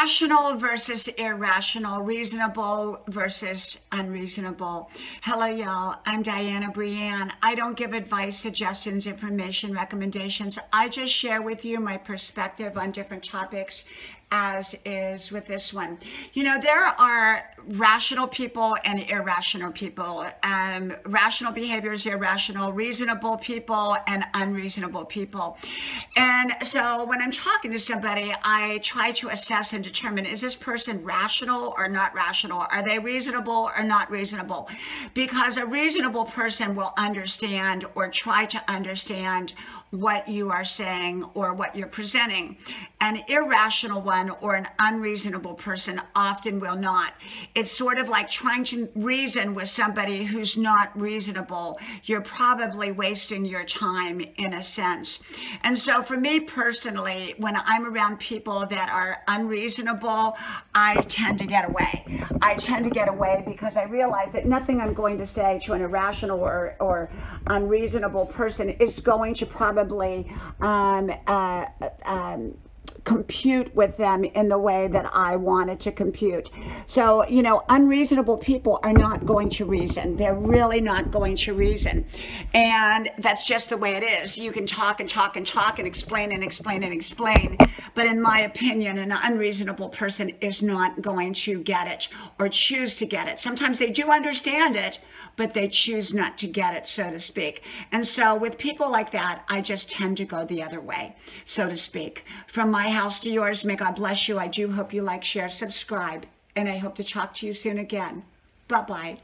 rational versus irrational, reasonable versus unreasonable. Hello, y'all. I'm Dianna Brianne. I don't give advice, suggestions, information, recommendations. I just share with you my perspective on different topics as is with this one. You know, there are rational people and irrational people. Um, rational behaviors, irrational, reasonable people, and unreasonable people. And so when I'm talking to somebody, I try to assess and determine is this person rational or not rational? Are they reasonable or not reasonable? Because a reasonable person will understand or try to understand what you are saying or what you're presenting. An irrational one or an unreasonable person often will not. It's sort of like trying to reason with somebody who's not reasonable. You're probably wasting your time in a sense. And so for me personally, when I'm around people that are unreasonable, I tend to get away. I tend to get away because I realize that nothing I'm going to say to an irrational or, or unreasonable person is going to probably um, uh, um, compute with them in the way that I wanted to compute. So, you know, unreasonable people are not going to reason. They're really not going to reason. And that's just the way it is. You can talk and talk and talk and explain and explain and explain. But in my opinion, an unreasonable person is not going to get it or choose to get it. Sometimes they do understand it, but they choose not to get it, so to speak. And so with people like that, I just tend to go the other way, so to speak. From my house to yours, may God bless you. I do hope you like, share, subscribe, and I hope to talk to you soon again. Bye-bye.